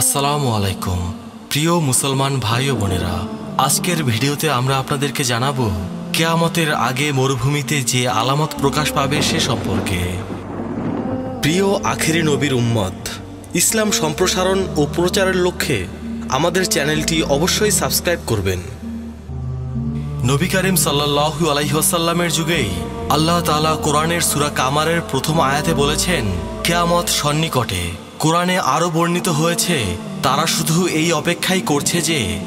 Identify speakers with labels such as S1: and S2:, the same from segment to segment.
S1: আসসালামু আলাইকুম, প্রিয় মুসলমান ভাই ও বোনেরা। আজকের ভিডিওতে আমরা আপনাদেরকে জানাব, কেয়ামতের আগে মরুভূমিতে যে আলামত প্রকাশ পাবে সে সম্পর্কে। প্রিয় আখেরি নবীর উম্মত, ইসলাম সম্প্রসারণ ও প্রচারের লক্ষ্যে আমাদের চ্যানেলটি অবশ্যই সাবস্ক্রাইব করবেন। নবী করিম সাল্লাহু আলাইসাল্লামের যুগেই আল্লাহ তাআলা কোরআনের সুরা কামারের প্রথম আয়াতে বলেছেন, কেয়ামত সন্নিকটে। কোরআনে আরও বর্ণিত হয়েছে, তারা শুধু এই অপেক্ষাই করছে যে,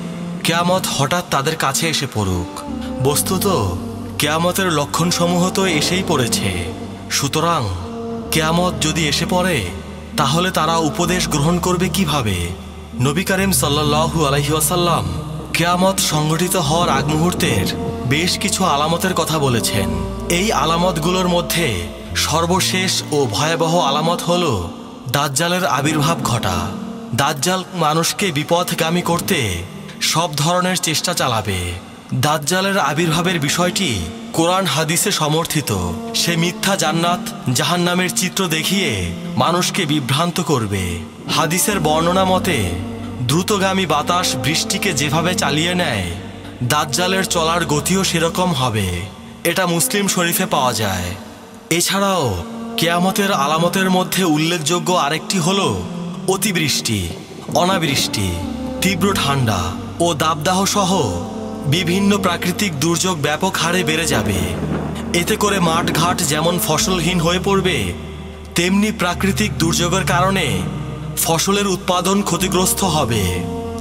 S1: কেয়ামত হঠাৎ তাদের কাছে এসে পড়ুক। বস্তুত, কেয়ামতের লক্ষণসমূহ তো এসেই পড়েছে। সুতরাং, কেয়ামত যদি এসে পড়ে, তাহলে তারা উপদেশ গ্রহণ করবে কীভাবে? নবী করিম সাল্লাহু আলহিউসাল্লাম কেয়ামত সংগঠিত হওয়ার আগ মুহূর্তের বেশ কিছু আলামতের কথা বলেছেন। এই আলামতগুলোর মধ্যে সর্বশেষ ও ভয়াবহ আলামত হল দাজ্জালের আবির্ভাব ঘটা। দাজ্জাল মানুষকে বিপথগামী করতে সব ধরনের চেষ্টা চালাবে। দাজ্জালের আবির্ভাবের বিষয়টি কোরআন হাদিসে সমর্থিত। সে মিথ্যা জান্নাত, জাহান্নামের চিত্র দেখিয়ে মানুষকে বিভ্রান্ত করবে। হাদিসের বর্ণনা মতে, দ্রুতগামী বাতাস বৃষ্টিকে যেভাবে চালিয়ে নেয়, দাজ্জালের চলার গতিও সেরকম হবে। এটা মুসলিম শরীফে পাওয়া যায়। এছাড়াও কেয়ামতের আলামতের মধ্যে উল্লেখযোগ্য আরেকটি হল অতিবৃষ্টি, অনাবৃষ্টি, তীব্র ঠান্ডা ও দাবদাহ সহ বিভিন্ন প্রাকৃতিক দুর্যোগ ব্যাপক হারে বেড়ে যাবে। এতে করে মাঠঘাট যেমন ফসলহীন হয়ে পড়বে, তেমনি প্রাকৃতিক দুর্যোগের কারণে ফসলের উৎপাদন ক্ষতিগ্রস্ত হবে।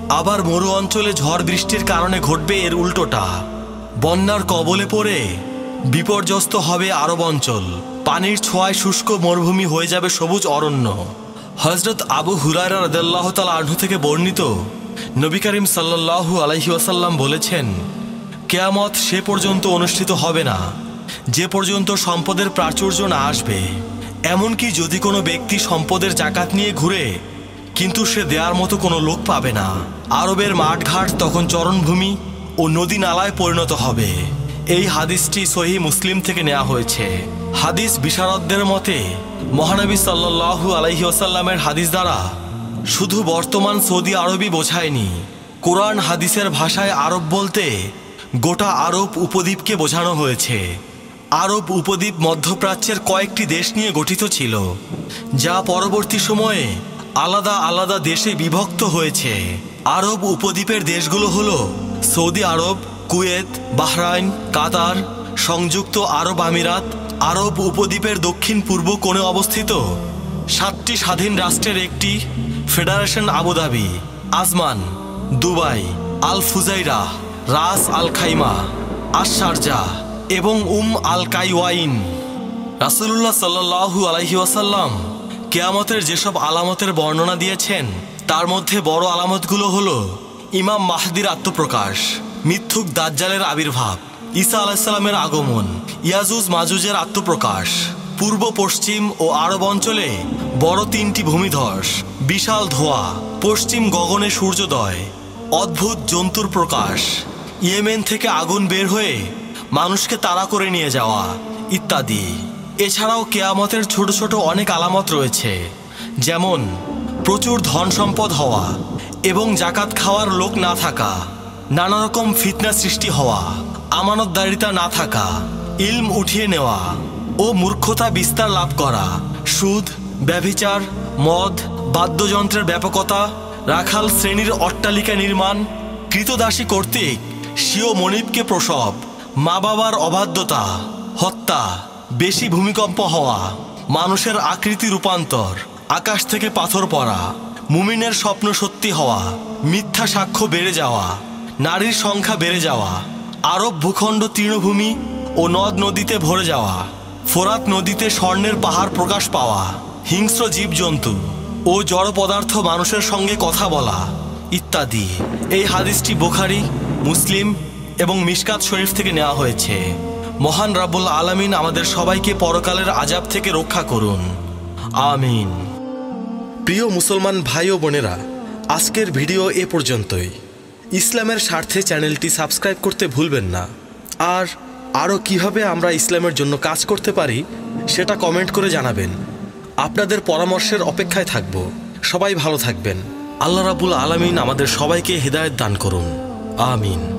S1: আবার মরু অঞ্চলে ঝড় বৃষ্টির কারণে ঘটবে এর উল্টোটা। বন্যার কবলে পড়ে বিপর্যস্ত হবে আরব অঞ্চল। পানির ছোঁয়ায় শুষ্ক মরুভূমি হয়ে যাবে সবুজ অরণ্য। হজরত আবু হুরায়রা রদাল্লাহ তাল আহ্ন থেকে বর্ণিত নবী করিম সাল্লাহু আলহি ওয়াসাল্লাম বলেছেন, কেয়ামত সে পর্যন্ত অনুষ্ঠিত হবে না। যে পর্যন্ত সম্পদের প্রাচুর্য না আসবে, এমনকি যদি কোনো ব্যক্তি সম্পদের জাকাত নিয়ে ঘুরে, কিন্তু সে দেওয়ার মতো কোনো লোক পাবে না। আরবের মাঠঘাট তখন চরণভূমি ও নদী নালায় পরিণত হবে। এই হাদিসটি সহি মুসলিম থেকে নেওয়া হয়েছে। হাদিস বিশারদদের মতে, মহানবী সাল্লাহু আলহি ওসাল্লামের হাদিস দ্বারা শুধু বর্তমান সৌদি আরবই বোঝায়নি, কোরআন হাদিসের ভাষায় আরব বলতে গোটা আরব উপদ্বীপকে বোঝানো হয়েছে। আরব উপদ্বীপ মধ্যপ্রাচ্যের কয়েকটি দেশ নিয়ে গঠিত ছিল, যা পরবর্তী সময়ে আলাদা আলাদা দেশে বিভক্ত হয়েছে। আরব উপদ্বীপের দেশগুলো হল Saudi Arab Kuwait, Bahrain, Qatar, সংযুক্ত আরব আমিরাত, আরব উপদ্বীপের দক্ষিণ পূর্ব কোণে অবস্থিত। সাতটি স্বাধীন রাষ্ট্রের একটি federation Abu Dhabi Ajman, Dubai Al Fujairah Ras Al Khaimah Sharjah এবং উম আল কাইওয়াইন রাসুল্লাহ সাল্লাহু আলহি ওয়াসাল্লাম কেয়ামতের যেসব আলামতের বর্ণনা দিয়েছেন, তার মধ্যে বড় আলামতগুলো হল, ইমাম মাহদির আত্মপ্রকাশ। মিথ্যুক দাজ্জালের আবির্ভাব, ঈসা আলাহিসাল্লামের আগমন, ইয়াজুজ মাজুজের আত্মপ্রকাশ, পূর্ব পশ্চিম ও আরব অঞ্চলে বড় তিনটি ভূমিধস, বিশাল ধোয়া, পশ্চিম গগনে সূর্যোদয়, অদ্ভুত জন্তুর প্রকাশ, ইয়েমেন থেকে আগুন বের হয়ে মানুষকে তাড়া করে নিয়ে যাওয়া, ইত্যাদি। এছাড়াও কেয়ামতের ছোট ছোট অনেক আলামত রয়েছে, যেমন প্রচুর ধন সম্পদ হওয়া এবং জাকাত খাওয়ার লোক না থাকা নানা রকম ফিতনা সৃষ্টি হওয়া, আমানতদারিতা না থাকা, ইলম উঠিয়ে নেওয়া ও মূর্খতা বিস্তার লাভ করা, সুদ, ব্যভিচার, মদ, বাদ্যযন্ত্রের ব্যাপকতা, রাখাল শ্রেণির অট্টালিকা নির্মাণ, কৃতদাসী কর্তৃক স্বীয় মনিবকে প্রসব মা বাবার অবাধ্যতা, হত্যা, বেশি ভূমিকম্প হওয়া, মানুষের আকৃতি রূপান্তর, আকাশ থেকে পাথর পড়া, মুমিনের স্বপ্ন সত্যি হওয়া, মিথ্যা সাক্ষ্য বেড়ে যাওয়া নারীর সংখ্যা বেড়ে যাওয়া, আরব ভূখণ্ড তৃণভূমি ও নদ নদীতে ভরে যাওয়া, ফোরাত নদীতে স্বর্ণের পাহাড় প্রকাশ পাওয়া, হিংস্র জীবজন্তু ও জড় পদার্থ মানুষের সঙ্গে কথা বলা ইত্যাদি। এই হাদিসটি বোখারি, মুসলিম এবং মিশকাত শরীফ থেকে নেওয়া হয়েছে। মহান রাব্বুল আলামিন আমাদের সবাইকে পরকালের আজাব থেকে রক্ষা করুন। আমিন। প্রিয় মুসলমান ভাই ও বোনেরা, আজকের ভিডিও এ পর্যন্তই। ইসলামের স্বার্থে চ্যানেলটি সাবস্ক্রাইব করতে ভুলবেন না। আর আরও কীভাবে আমরা ইসলামের জন্য কাজ করতে পারি, সেটা কমেন্ট করে জানাবেন। আপনাদের পরামর্শের অপেক্ষায় থাকব। সবাই ভালো থাকবেন। আল্লাহ রাবুল আলমিন আমাদের সবাইকে হৃদায়ত দান করুন। আমিন।